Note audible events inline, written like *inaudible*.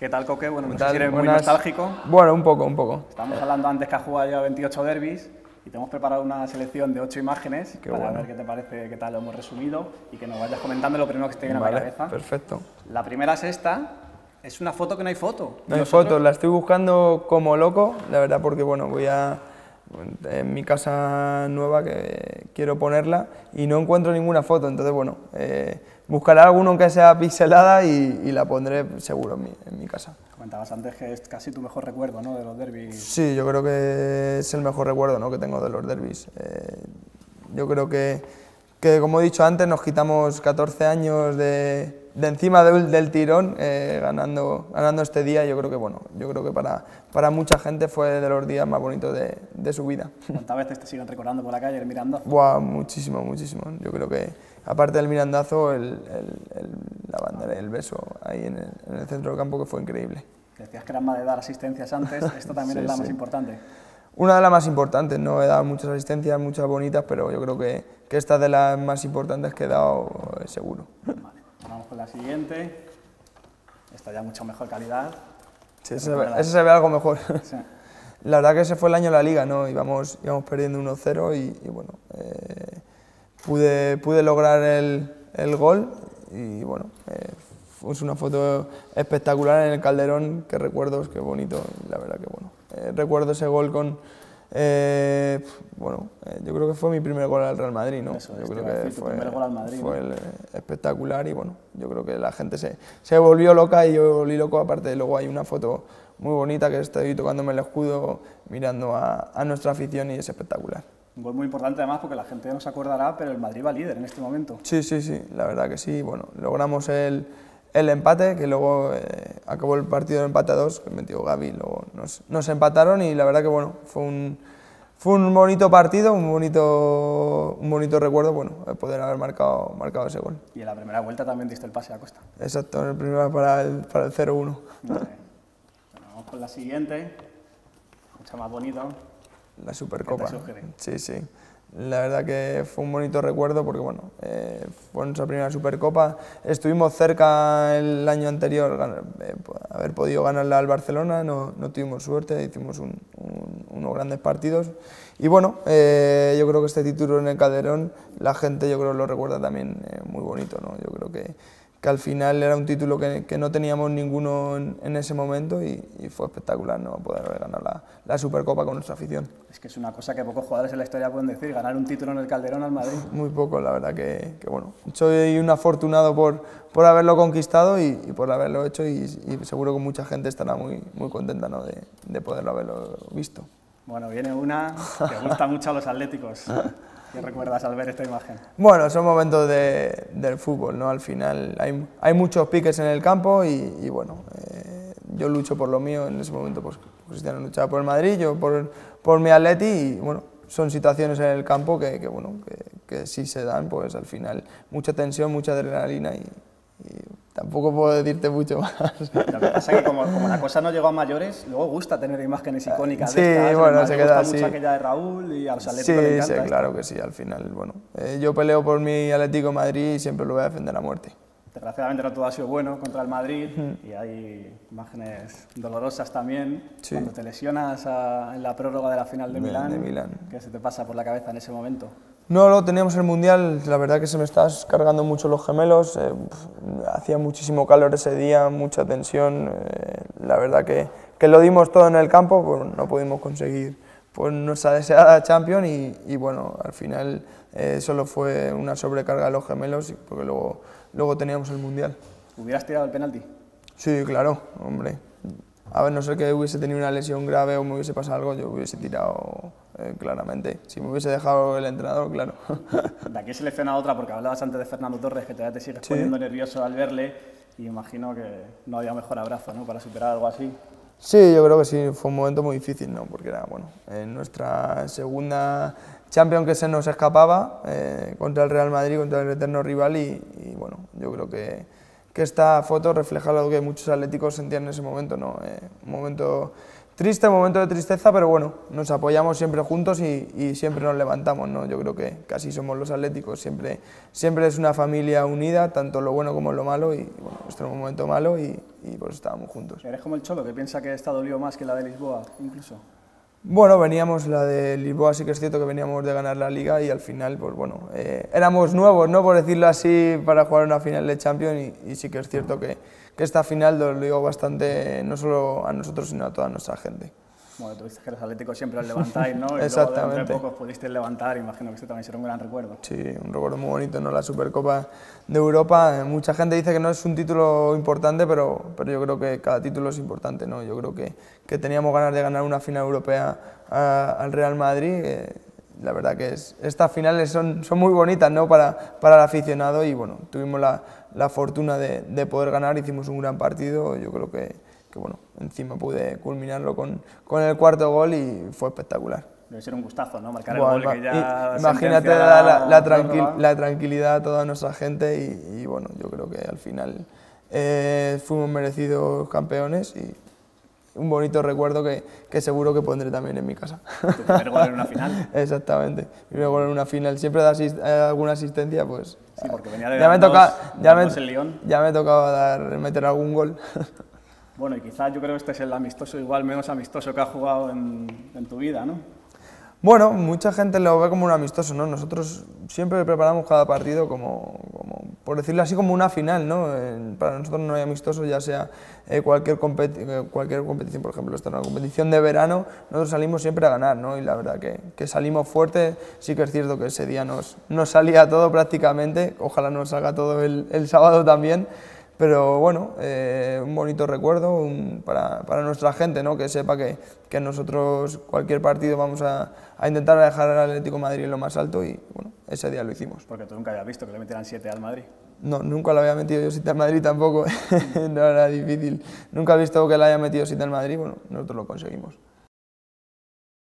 ¿Qué tal, Coque? Bueno, no ¿Qué sé si eres muy nostálgico. Bueno, un poco, un poco. Estamos hablando antes que has jugado ya 28 derbis y te hemos preparado una selección de 8 imágenes Qué para bueno. ver qué te parece, qué tal lo hemos resumido y que nos vayas comentando lo primero que te viene a Vale, la cabeza. perfecto. La primera es esta. Es una foto que no hay foto. No hay fotos, la estoy buscando como loco, la verdad, porque bueno, voy a en mi casa nueva que quiero ponerla y no encuentro ninguna foto, entonces bueno, eh, buscaré alguno que sea pixelada y, y la pondré seguro en mi, en mi casa. Comentabas antes que es casi tu mejor recuerdo ¿no? de los derbis. Sí, yo creo que es el mejor recuerdo ¿no? que tengo de los derbis. Eh, yo creo que, que, como he dicho antes, nos quitamos 14 años de, de encima del, del tirón eh, ganando, ganando este día. Yo creo que, bueno, yo creo que para, para mucha gente fue de los días más bonitos de, de su vida. ¿Cuántas veces te siguen recordando por la calle el Miranda? Buah, muchísimo, muchísimo. Yo creo que, aparte del mirandazo, el, el- el- la bandera, el beso ahí en el, en el centro del campo, que fue increíble. Decías que eras más de dar asistencias antes, esto también *laughs* Sí, es la sí. más importante. Una de las más importantes, no he dado muchas asistencias, muchas bonitas, pero yo creo que, que esta es de las más importantes que he dado, eh, seguro. Vale, vamos con la siguiente. Esta ya mucha mejor calidad. Sí, ese, se ve, ese se ve algo mejor. Sí. La verdad que ese fue el año de la liga, ¿no? Íbamos, íbamos perdiendo 1-0 y, y, bueno, eh, pude, pude lograr el, el gol y bueno, eh, fue una foto espectacular en el Calderón, que recuerdos, qué bonito, la verdad que bueno. Recuerdo ese gol con, eh, bueno, eh, yo creo que fue mi primer gol al Real Madrid, ¿no? Eso es, yo creo que decir, fue, primer gol al Madrid, fue ¿no? el, eh, espectacular y bueno, yo creo que la gente se, se volvió loca y yo volví loco, aparte luego hay una foto muy bonita que estoy tocándome el escudo mirando a, a nuestra afición y es espectacular. Un gol muy importante además porque la gente no se acordará, pero el Madrid va líder en este momento. Sí, sí, sí, la verdad que sí, bueno, logramos el, el empate, que luego eh, acabó el partido de empate a dos, que metió Gaby, luego nos, nos empataron y la verdad que bueno, fue un, fue un bonito partido, un bonito, un bonito recuerdo, bueno, de poder haber marcado, marcado ese gol. Y en la primera vuelta también diste el pase a Costa. Exacto, en el primero para el, para el 0-1. Vale. Bueno, vamos con la siguiente. Mucha más bonita. La Supercopa. ¿Qué te? Sí, sí. La verdad que fue un bonito recuerdo porque bueno, eh, fue nuestra primera Supercopa. Estuvimos cerca el año anterior gan- eh, haber podido ganarla al Barcelona, no, no tuvimos suerte, hicimos un- un- unos grandes partidos. Y bueno, eh, yo creo que este título en el Calderón, la gente yo creo lo recuerda también eh, muy bonito. ¿no? Yo creo que, que al final era un título que, que no teníamos ninguno en, en ese momento y, y fue espectacular ¿no? poder haber ganado la, la Supercopa con nuestra afición. Es que es una cosa que pocos jugadores en la historia pueden decir, ganar un título en el Calderón al Madrid. Muy poco, la verdad que, que bueno. Soy un afortunado por, por haberlo conquistado y, y por haberlo hecho y, y seguro que mucha gente estará muy, muy contenta ¿no? de, de poderlo haberlo visto. Bueno, viene una que gusta mucho a los atléticos. ¿Qué recuerdas al ver esta imagen? Bueno, son momentos de- del fútbol, ¿no? Al final hay, muchos piques en el campo y, bueno, eh, yo lucho por lo mío, en ese momento pues Cristiano luchaba por el Madrid, yo por, por mi Atleti y bueno, son situaciones en el campo que, que, bueno, que, que sí se dan, pues al final mucha tensión, mucha adrenalina y, y tampoco puedo decirte mucho más. Lo que pasa es que como, como la cosa no llegó a mayores, luego gusta tener imágenes icónicas Sí, de estas. bueno, se queda así. aquella de Raúl y a los atléticos les Sí, encanta sí, esto. claro que sí, al final, bueno, eh, yo peleo por mi Atlético de Madrid y siempre lo voy a defender a muerte. Desgraciadamente no todo ha sido bueno contra el Madrid y hay imágenes dolorosas también. Sí. Cuando te lesionas a- en la prórroga de la final de, De- Milán, de Milán. ¿qué se te pasa por la cabeza en ese momento? No, lo teníamos el Mundial, la verdad que se me están cargando mucho los gemelos, eh, hacía muchísimo calor ese día, mucha tensión, eh, la verdad que, que lo dimos todo en el campo, pero no pudimos conseguir pues, nuestra deseada Champions y, y bueno, al final eh, solo fue una sobrecarga de los gemelos porque luego, luego teníamos el Mundial. ¿Hubieras tirado el penalti? Sí, claro, hombre. A ver, no sé que hubiese tenido una lesión grave o me hubiese pasado algo, yo hubiese tirado eh, claramente. Si me hubiese dejado el entrenador, claro. *laughs* De aquí he seleccionado otra porque hablabas antes de Fernando Torres, que todavía te sigues Sí. poniendo nervioso al verle y imagino que no había mejor abrazo ¿no? para superar algo así. Sí, yo creo que sí, fue un momento muy difícil, ¿no? Porque era, bueno, en nuestra segunda Champions que se nos escapaba eh, contra el Real Madrid, contra el eterno rival y, y, bueno, yo creo que, que esta foto refleja lo que muchos atléticos sentían en ese momento, ¿no? Eh, un momento triste, momento de tristeza, pero bueno, nos apoyamos siempre juntos y, siempre nos levantamos, ¿no? Yo creo que casi somos los atléticos, siempre, siempre es una familia unida, tanto lo bueno como lo malo, y bueno, este es un momento malo y, y pues estábamos juntos. ¿Eres como el Cholo, que piensa que está dolido más que la de Lisboa, incluso? Bueno, veníamos, la de Lisboa sí que es cierto que veníamos de ganar la liga y al final, pues bueno, eh, éramos nuevos, ¿no? Por decirlo así, para jugar una final de Champions y, y sí que es cierto que, que esta final dolió bastante, no solo a nosotros, sino a toda nuestra gente. Bueno, tuviste que los atléticos siempre os levantáis, ¿no? *laughs* Y Exactamente. Luego de pocos pudiste levantar, imagino que este también será un gran recuerdo. Sí, un recuerdo muy bonito, ¿no? La Supercopa de Europa, mucha gente dice que no es un título importante, pero, pero yo creo que cada título es importante, ¿no? Yo creo que, que teníamos ganas de ganar una final europea al Real Madrid. Eh, la verdad que es, estas finales son, son muy bonitas ¿no? para, para el aficionado y bueno, tuvimos la, la fortuna de, de poder ganar, hicimos un gran partido, yo creo que que bueno, encima pude culminarlo con, con el cuarto gol y fue espectacular. Debe ser un gustazo, ¿no? Marcar el gol que ya Imagínate la, la, la, tranquil, la, tranquilidad a toda nuestra gente y, y, bueno, yo creo que al final eh, fuimos merecidos campeones y un bonito recuerdo que, que, seguro que pondré también en mi casa. ¿Tu primer gol en una final? *laughs* Exactamente, mi primer gol en una final. Siempre da asist eh, alguna asistencia, pues... Sí, porque venía de ya me, toca, ya, me, el Lyon. ya me tocaba dar, meter algún gol. *laughs* Bueno, y quizás yo creo que este es el amistoso igual menos amistoso que has jugado en, en, tu vida, ¿no? Bueno, mucha gente lo ve como un amistoso, ¿no? Nosotros siempre preparamos cada partido como, como por decirlo así, como una final, ¿no? para nosotros no hay amistoso, ya sea eh, cualquier, competi eh, cualquier competición, por ejemplo, esta es una competición de verano, nosotros salimos siempre a ganar, ¿no? Y la verdad que, que salimos fuertes, sí que es cierto que ese día nos, nos salía todo prácticamente, ojalá nos salga todo el, el sábado también, pero bueno, eh, un bonito recuerdo un, para, para, nuestra gente, ¿no? que sepa que, que nosotros cualquier partido vamos a, a, intentar dejar al Atlético de Madrid en lo más alto y bueno, ese día lo hicimos. Porque tú nunca habías visto que le metieran 7 al Madrid. No, nunca lo había metido yo 7 al Madrid tampoco, *laughs* no era difícil. Nunca he visto que le haya metido 7 al Madrid, bueno, nosotros lo conseguimos.